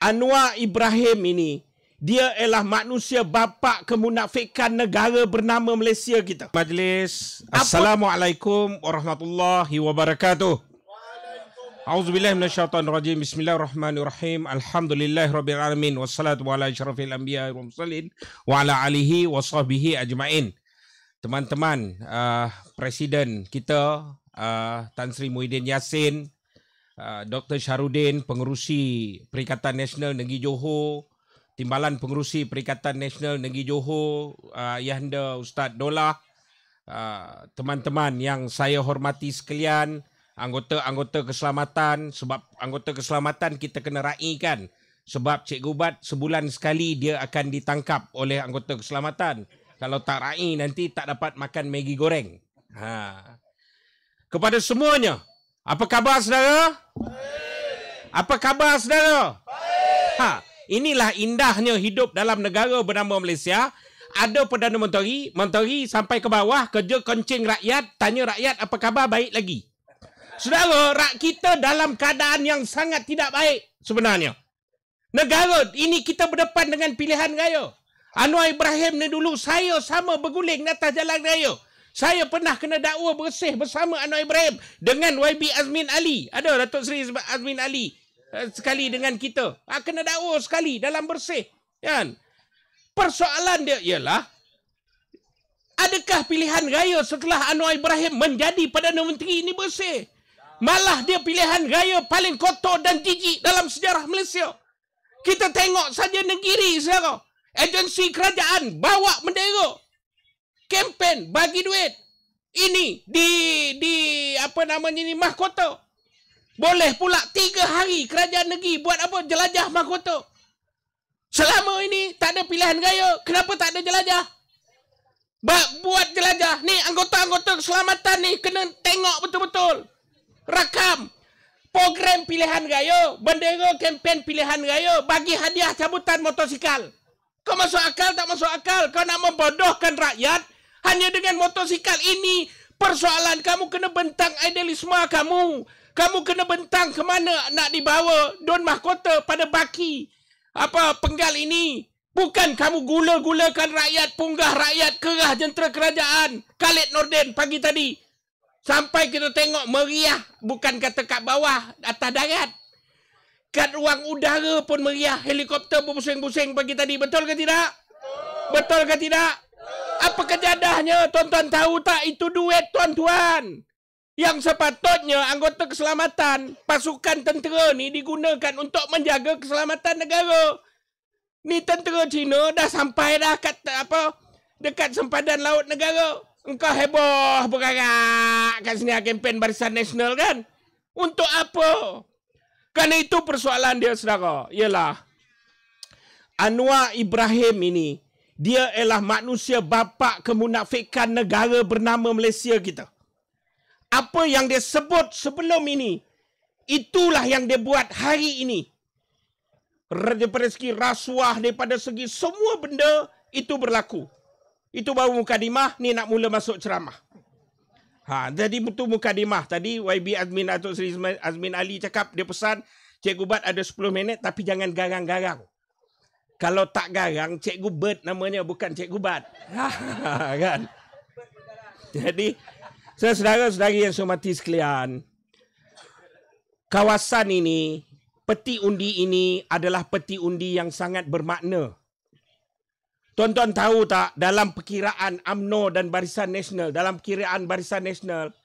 Anwar Ibrahim ini dia ialah manusia bapa kemunafikan negara bernama Malaysia kita. Majlis. Assalamualaikum warahmatullahi wabarakatuh. A'udzubillahi minasyaitonirrajim. Bismillahirrahmanirrahim. Alhamdulillahirabbil alamin wassalatu ala asyrafil anbiya'i wal mursalin wa ala alihi wa sahbihi ajmain. Teman-teman, uh, presiden kita uh, Tan Sri Muhyiddin Yassin, uh, Dr. Syarudin, pengerusi Perikatan Nasional Negeri Johor, Timbalan Pengerusi Perikatan Nasional Negeri Johor, uh, Ayahanda Ustaz Dolah, uh, teman-teman yang saya hormati sekalian, anggota-anggota keselamatan, sebab anggota keselamatan kita kena raikan. Sebab Cikgu Bat sebulan sekali dia akan ditangkap oleh anggota keselamatan. Kalau tak rai nanti tak dapat makan Maggi goreng. Ha. Kepada semuanya, apa khabar saudara? Baik. Apa khabar saudara? Baik. Ha. Inilah indahnya hidup dalam negara bernama Malaysia. Ada Perdana Menteri, Menteri sampai ke bawah, kerja kencing rakyat, tanya rakyat apa khabar, baik lagi. Saudara, rakyat kita dalam keadaan yang sangat tidak baik sebenarnya. Negara ini kita berdepan dengan pilihan raya. Anwar Ibrahim ni dulu saya sama berguling di atas jalan raya. Saya pernah kena dakwa bersih bersama Anwar Ibrahim dengan YB Azmin Ali. Ada Datuk Seri Azmin Ali. Eh, sekali dengan kita. Ha, kena dakwa sekali dalam bersih. Kan? Persoalan dia ialah, adakah pilihan raya setelah Anwar Ibrahim menjadi Perdana Menteri ini bersih? Malah dia pilihan raya paling kotor dan jijik dalam sejarah Malaysia. Kita tengok saja negeri sekarang. Agensi kerajaan bawa bendera. Kempen bagi duit. Ini di di apa namanya ni mahkota. Boleh pula tiga hari kerajaan negeri buat apa? Jelajah mahkota. Selama ini tak ada pilihan raya. Kenapa tak ada jelajah? Ba- buat jelajah. Ni anggota-anggota keselamatan ni kena tengok betul-betul. Rakam. Program pilihan raya. Bendera kempen pilihan raya. Bagi hadiah cabutan motosikal. Kau masuk akal tak masuk akal? Kau nak membodohkan rakyat hanya dengan motosikal ini. Persoalan kamu kena bentang idealisme kamu. Kamu kena bentang ke mana nak dibawa Don Mahkota pada baki apa penggal ini. Bukan kamu gula-gulakan rakyat, punggah rakyat, kerah jentera kerajaan. Khalid Nordin pagi tadi. Sampai kita tengok meriah. Bukan kata kat bawah, atas darat. Kat ruang udara pun meriah. Helikopter berbusing-busing pagi tadi. Betul ke tidak? Betul ke tidak? Apa kejadahnya? Tuan-tuan tahu tak? Itu duit tuan-tuan yang sepatutnya anggota keselamatan pasukan tentera ni digunakan untuk menjaga keselamatan negara. Ni tentera Cina dah sampai dah kat apa dekat sempadan laut negara. Engkau heboh bergerak kat sini kempen Barisan Nasional kan? Untuk apa? Kerana itu persoalan dia saudara. Ialah Anwar Ibrahim ini dia ialah manusia bapa kemunafikan negara bernama Malaysia kita apa yang dia sebut sebelum ini, itulah yang dia buat hari ini. Daripada segi rasuah, daripada segi semua benda, itu berlaku. Itu baru mukadimah, ni nak mula masuk ceramah. Ha, jadi betul mukadimah. Tadi YB Azmin Datuk Seri Azmin Ali cakap, dia pesan, Cikgu Bat ada 10 minit, tapi jangan garang-garang. Kalau tak garang, Cikgu Bird namanya, bukan Cikgu Bat. Kan? Jadi, Saudara-saudari yang saya hormati sekalian, kawasan ini, peti undi ini adalah peti undi yang sangat bermakna. Tuan-tuan tahu tak, dalam perkiraan AMNO dan Barisan Nasional, dalam perkiraan Barisan Nasional,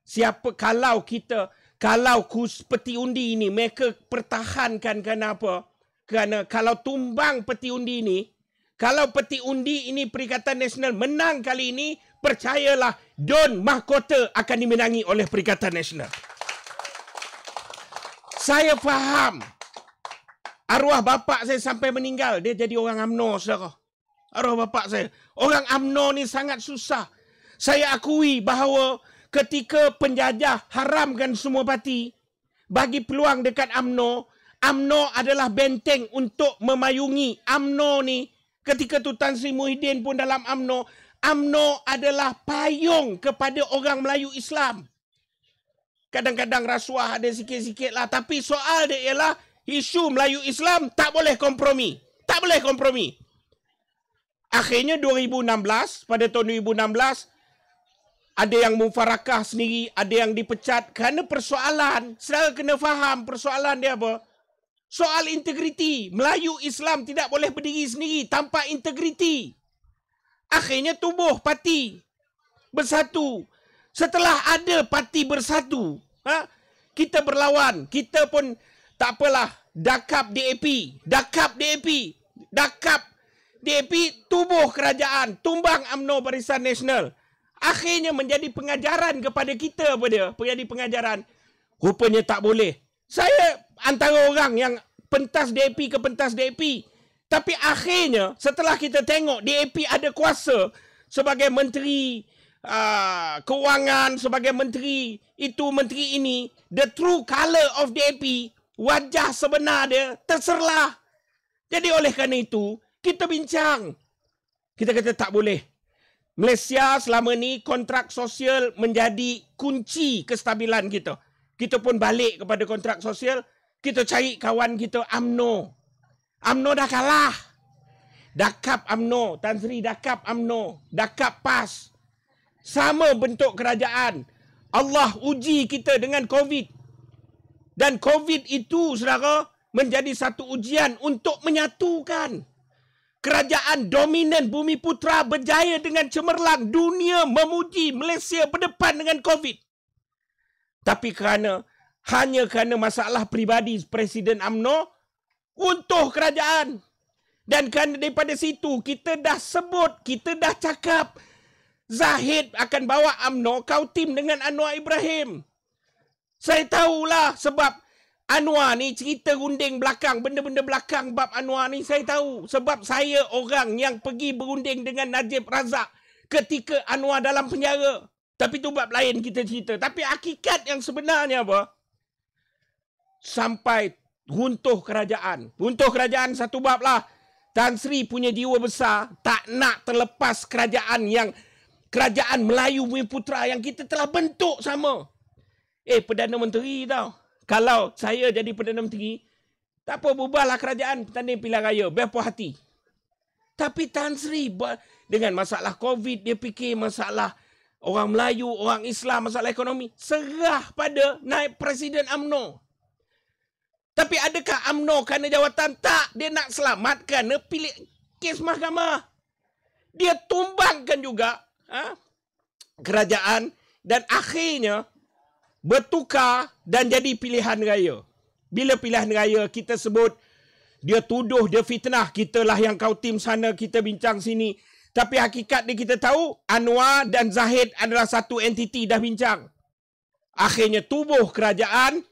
siapa kalau kita, kalau kus peti undi ini, mereka pertahankan kenapa? Kerana kalau tumbang peti undi ini, kalau peti undi ini Perikatan Nasional menang kali ini, percayalah Don Mahkota akan dimenangi oleh Perikatan Nasional. Saya faham arwah bapa saya sampai meninggal dia jadi orang AMNO saudara. Arwah bapa saya. Orang AMNO ni sangat susah. Saya akui bahawa ketika penjajah haramkan semua parti bagi peluang dekat AMNO, AMNO adalah benteng untuk memayungi AMNO ni ketika tu Tan Sri Muhyiddin pun dalam AMNO AMNO adalah payung kepada orang Melayu Islam. Kadang-kadang rasuah ada sikit-sikit lah. Tapi soal dia ialah isu Melayu Islam tak boleh kompromi. Tak boleh kompromi. Akhirnya 2016, pada tahun 2016, ada yang mufarakah sendiri, ada yang dipecat kerana persoalan. Saudara kena faham persoalan dia apa? Soal integriti. Melayu Islam tidak boleh berdiri sendiri tanpa integriti. Akhirnya tubuh parti bersatu. Setelah ada parti bersatu, ha, kita berlawan. Kita pun tak apalah. Dakap DAP. Dakap DAP. Dakap DAP tubuh kerajaan, tumbang UMNO Barisan Nasional. Akhirnya menjadi pengajaran kepada kita apa dia? Menjadi pengajaran. Rupanya tak boleh. Saya antara orang yang pentas DAP ke pentas DAP. Tapi akhirnya setelah kita tengok DAP ada kuasa sebagai menteri uh, keuangan, sebagai menteri itu, menteri ini. The true color of DAP, wajah sebenar dia terserlah. Jadi oleh kerana itu, kita bincang. Kita kata tak boleh. Malaysia selama ni kontrak sosial menjadi kunci kestabilan kita. Kita pun balik kepada kontrak sosial. Kita cari kawan kita AMNO. AMNO dah kalah. Dakap AMNO. Tan Sri Dakap AMNO. Dakap PAS. Sama bentuk kerajaan. Allah uji kita dengan COVID. Dan COVID itu, saudara, menjadi satu ujian untuk menyatukan kerajaan dominan bumi putra berjaya dengan cemerlang dunia memuji Malaysia berdepan dengan COVID. Tapi kerana hanya kerana masalah pribadi Presiden AMNO untuk kerajaan. Dan kerana daripada situ kita dah sebut, kita dah cakap Zahid akan bawa AMNO kau tim dengan Anwar Ibrahim. Saya tahulah sebab Anwar ni cerita runding belakang, benda-benda belakang bab Anwar ni saya tahu. Sebab saya orang yang pergi berunding dengan Najib Razak ketika Anwar dalam penjara. Tapi tu bab lain kita cerita. Tapi hakikat yang sebenarnya apa? Sampai runtuh kerajaan. Runtuh kerajaan satu bab lah. Tan Sri punya jiwa besar tak nak terlepas kerajaan yang kerajaan Melayu Bumi Putra yang kita telah bentuk sama. Eh, Perdana Menteri tau kalau saya jadi Perdana Menteri, tak apa, bubarlah kerajaan pertanding pilihan raya. Biar puas hati. Tapi Tan Sri, dengan masalah COVID, dia fikir masalah orang Melayu, orang Islam, masalah ekonomi. Serah pada naik Presiden AMNO. Tapi adakah AMNO kerana jawatan? Tak. Dia nak selamatkan pilih kes mahkamah. Dia tumbangkan juga ha, kerajaan dan akhirnya bertukar dan jadi pilihan raya. Bila pilihan raya kita sebut dia tuduh dia fitnah, kitalah yang kau tim sana, kita bincang sini. Tapi hakikat ni kita tahu Anwar dan Zahid adalah satu entiti dah bincang. Akhirnya tubuh kerajaan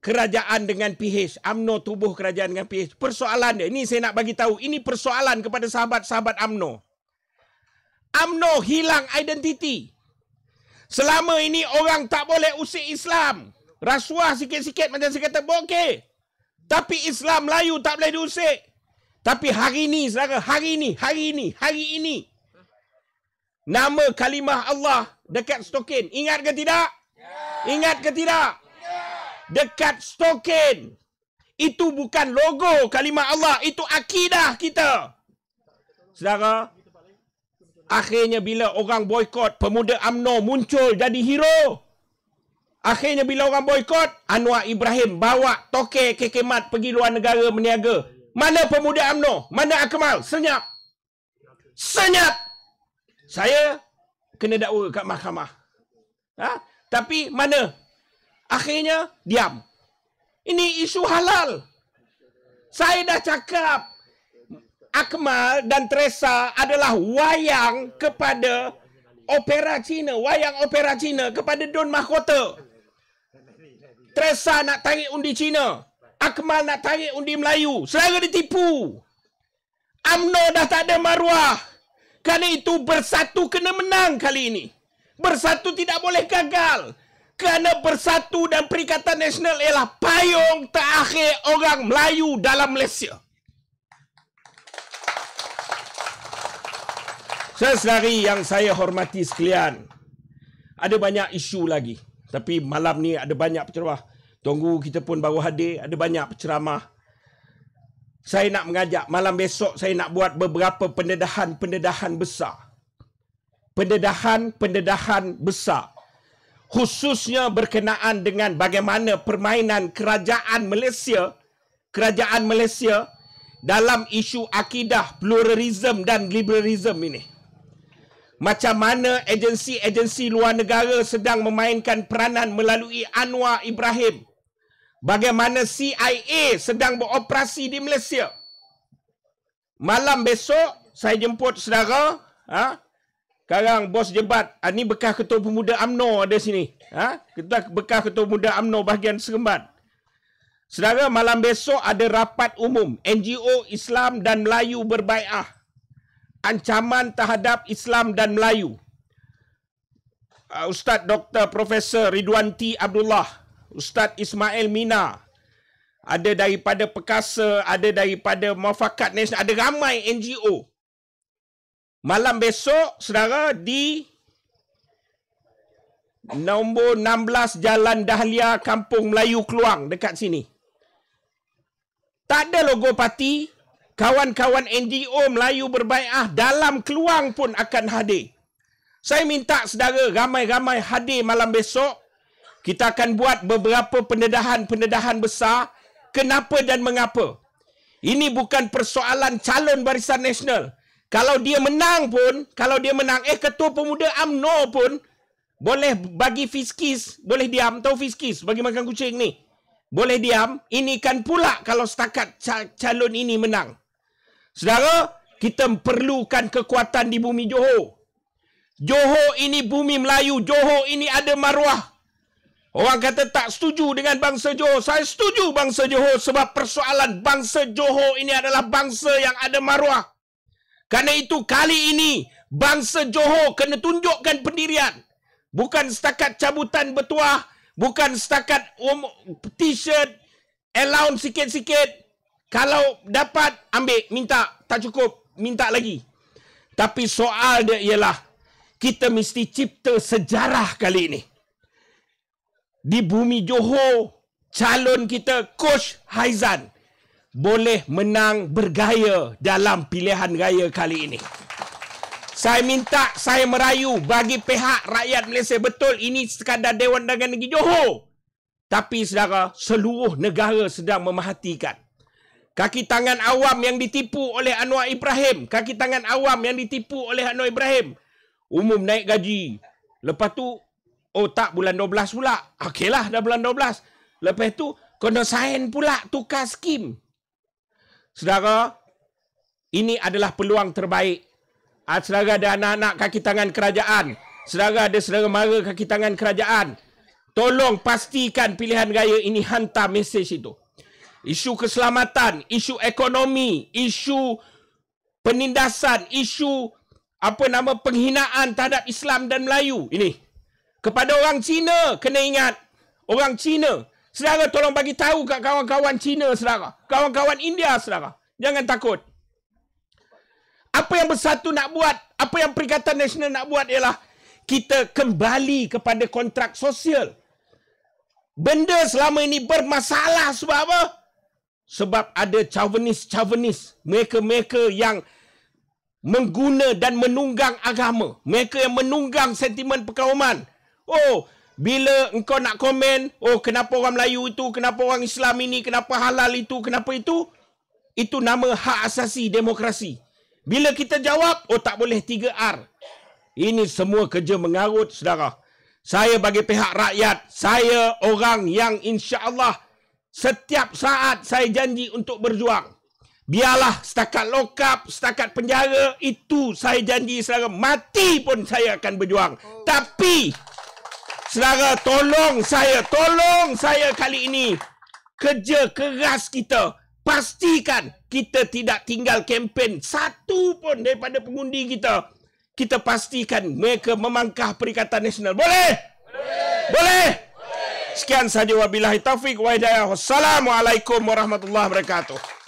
kerajaan dengan PH. AMNO tubuh kerajaan dengan PH. Persoalan dia, ini saya nak bagi tahu, ini persoalan kepada sahabat-sahabat AMNO. AMNO hilang identiti. Selama ini orang tak boleh usik Islam. Rasuah sikit-sikit macam saya kata, okey. Tapi Islam Melayu tak boleh diusik. Tapi hari ini, saudara, hari ini, hari ini, hari ini. Nama kalimah Allah dekat stokin. Ingat ke tidak? Ingat ke tidak? Dekat stokin. Itu bukan logo kalimah Allah. Itu akidah kita. Saudara, Akhirnya bila orang boykot, pemuda AMNO muncul jadi hero. Akhirnya bila orang boykot, Anwar Ibrahim bawa toke kekemat pergi luar negara meniaga. Mana pemuda AMNO? Mana Akmal? Senyap. Senyap. Saya kena dakwa kat mahkamah. Ha? Tapi mana? Akhirnya diam. Ini isu halal. Saya dah cakap Akmal dan Teresa adalah wayang kepada opera Cina, wayang opera Cina kepada Don Mahkota. Teresa nak tarik undi Cina, Akmal nak tarik undi Melayu. Selera ditipu. AMNO dah tak ada maruah. Kerana itu bersatu kena menang kali ini. Bersatu tidak boleh gagal. Kerana bersatu dan Perikatan Nasional ialah payung terakhir orang Melayu dalam Malaysia. Sesedari yang saya hormati sekalian, ada banyak isu lagi. Tapi malam ni ada banyak penceramah. Tunggu kita pun baru hadir. Ada banyak penceramah. Saya nak mengajak malam besok saya nak buat beberapa pendedahan-pendedahan besar. Pendedahan-pendedahan besar. Khususnya berkenaan dengan bagaimana permainan kerajaan Malaysia, kerajaan Malaysia dalam isu akidah, pluralism dan liberalism ini. Macam mana agensi-agensi luar negara sedang memainkan peranan melalui Anwar Ibrahim bagaimana CIA sedang beroperasi di Malaysia. Malam besok saya jemput saudara, ha? Sekarang bos jebat, ha, ni bekas ketua pemuda AMNO ada sini. Ha? Kita bekas ketua pemuda AMNO bahagian Seremban. Saudara, malam besok ada rapat umum NGO Islam dan Melayu berbaiah. Ancaman terhadap Islam dan Melayu. Uh, Ustaz Dr. Profesor Ridwan T. Abdullah Ustaz Ismail Mina. Ada daripada Perkasa, ada daripada Muafakat Nasional, ada ramai NGO. Malam besok, saudara, di nombor 16 Jalan Dahlia, Kampung Melayu Keluang, dekat sini. Tak ada logo parti, kawan-kawan NGO Melayu berbaiah dalam Keluang pun akan hadir. Saya minta saudara ramai-ramai hadir malam besok kita akan buat beberapa pendedahan-pendedahan besar kenapa dan mengapa. Ini bukan persoalan calon barisan nasional. Kalau dia menang pun, kalau dia menang, eh ketua pemuda AMNO pun boleh bagi fiskis, boleh diam, tahu fiskis, bagi makan kucing ni. Boleh diam, ini kan pula kalau setakat calon ini menang. Saudara, kita perlukan kekuatan di bumi Johor. Johor ini bumi Melayu, Johor ini ada maruah. Orang kata tak setuju dengan bangsa Johor. Saya setuju bangsa Johor sebab persoalan bangsa Johor ini adalah bangsa yang ada maruah. Karena itu kali ini bangsa Johor kena tunjukkan pendirian. Bukan setakat cabutan bertuah. Bukan setakat um, t-shirt, allowance sikit-sikit. Kalau dapat, ambil, minta. Tak cukup, minta lagi. Tapi soal dia ialah, kita mesti cipta sejarah kali ini di bumi Johor calon kita coach Haizan boleh menang bergaya dalam pilihan raya kali ini. Saya minta, saya merayu bagi pihak rakyat Malaysia betul ini sekadar Dewan Dagang Negeri Johor. Tapi saudara, seluruh negara sedang memerhatikan. Kaki tangan awam yang ditipu oleh Anwar Ibrahim. Kaki tangan awam yang ditipu oleh Anwar Ibrahim. Umum naik gaji. Lepas tu Oh tak bulan 12 pula. Okeylah dah bulan 12. Lepas tu kena sign pula tukar skim. Saudara, ini adalah peluang terbaik. Ah, saudara ada anak-anak kaki tangan kerajaan. Saudara ada saudara mara kaki tangan kerajaan. Tolong pastikan pilihan raya ini hantar mesej itu. Isu keselamatan, isu ekonomi, isu penindasan, isu apa nama penghinaan terhadap Islam dan Melayu. Ini kepada orang Cina kena ingat orang Cina saudara tolong bagi tahu kat kawan-kawan Cina saudara. Kawan-kawan India saudara. Jangan takut. Apa yang bersatu nak buat apa yang Perikatan Nasional nak buat ialah kita kembali kepada kontrak sosial. Benda selama ini bermasalah sebab apa? Sebab ada chauvinis-chauvinis mereka-mereka yang mengguna dan menunggang agama. Mereka yang menunggang sentimen perkauman Oh, bila engkau nak komen, oh kenapa orang Melayu itu, kenapa orang Islam ini, kenapa halal itu, kenapa itu? Itu nama hak asasi demokrasi. Bila kita jawab, oh tak boleh 3R. Ini semua kerja mengarut, saudara. Saya bagi pihak rakyat, saya orang yang insya Allah setiap saat saya janji untuk berjuang. Biarlah setakat lokap, setakat penjara, itu saya janji saudara. Mati pun saya akan berjuang. Oh. Tapi Saudara, tolong saya, tolong saya kali ini. Kerja keras kita. Pastikan kita tidak tinggal kempen satu pun daripada pengundi kita. Kita pastikan mereka memangkah Perikatan Nasional. Boleh? Boleh? Boleh? Sekian saja wabillahi taufik wa hidayah. Wassalamualaikum warahmatullahi wabarakatuh.